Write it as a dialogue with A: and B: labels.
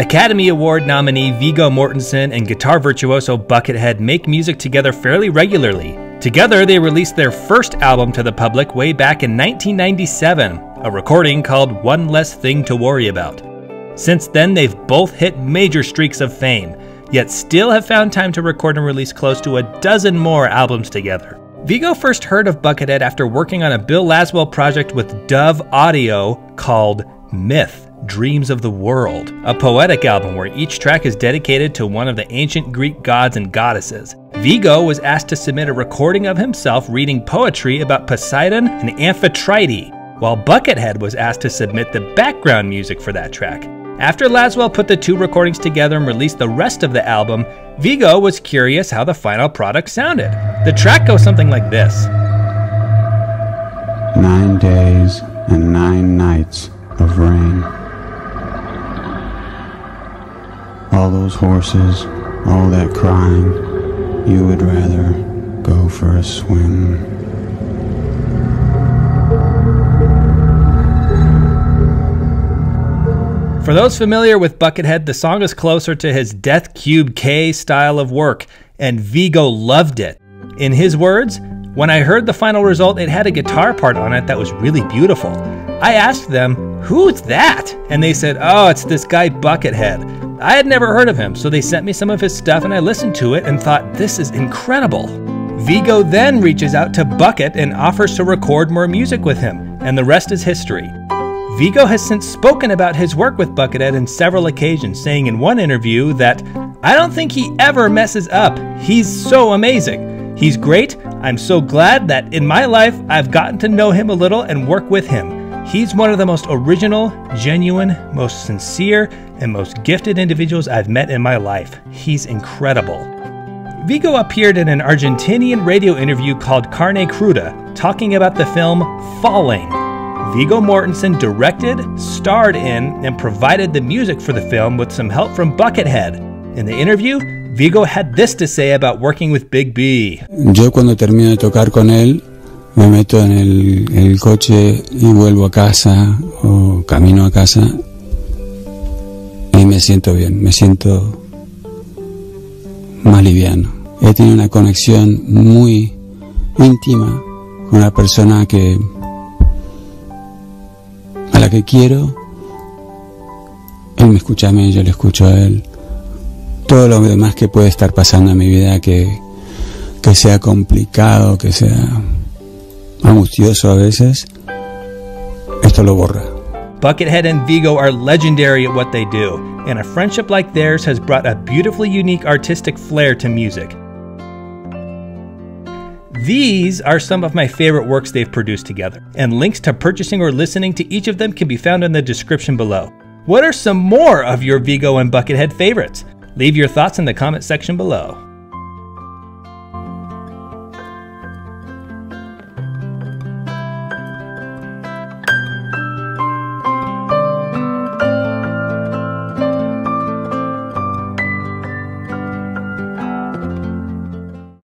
A: Academy Award nominee Viggo Mortensen and guitar virtuoso Buckethead make music together fairly regularly. Together, they released their first album to the public way back in 1997, a recording called One Less Thing to Worry About. Since then, they've both hit major streaks of fame, yet still have found time to record and release close to a dozen more albums together. Viggo first heard of Buckethead after working on a Bill Laswell project with Dove Audio called Myth. Dreams of the World, a poetic album where each track is dedicated to one of the ancient Greek gods and goddesses. Viggo was asked to submit a recording of himself reading poetry about Poseidon and Amphitrite, while Buckethead was asked to submit the background music for that track. After Laswell put the two recordings together and released the rest of the album, Viggo was curious how the final product sounded. The track goes something like this
B: Nine days and nine nights of rain. All those horses, all that crying, you would rather go for a swim.
A: For those familiar with Buckethead, the song is closer to his Death Cube K style of work, and Viggo loved it. In his words, when I heard the final result, it had a guitar part on it that was really beautiful. I asked them, Who's that? And they said, Oh, it's this guy Buckethead. I had never heard of him, so they sent me some of his stuff and I listened to it and thought, This is incredible. Viggo then reaches out to Bucket and offers to record more music with him, and the rest is history. Viggo has since spoken about his work with Buckethead on several occasions, saying in one interview that, I don't think he ever messes up. He's so amazing. He's great. I'm so glad that in my life I've gotten to know him a little and work with him. He's one of the most original, genuine, most sincere, and most gifted individuals I've met in my life. He's incredible. Viggo appeared in an Argentinian radio interview called Carne Cruda, talking about the film Falling. Viggo Mortensen directed, starred in, and provided the music for the film with some help from Buckethead. In the interview, Viggo had this to say about working with Big B.
B: Yo cuando termino de tocar con él, me meto en el, el coche y vuelvo a casa o camino a casa y me siento bien, me siento más liviano. He tenido una conexión muy íntima con una persona que a la que quiero. Él me escucha a mí, yo le escucho a él. Todo lo demás que puede estar pasando en mi vida que, que sea complicado, que sea angustioso a veces, esto lo borra.
A: Buckethead and Viggo are legendary at what they do, and a friendship like theirs has brought a beautifully unique artistic flair to music. These are some of my favorite works they've produced together, and links to purchasing or listening to each of them can be found in the description below. What are some more of your Viggo and Buckethead favorites? Leave your thoughts in the comment section below.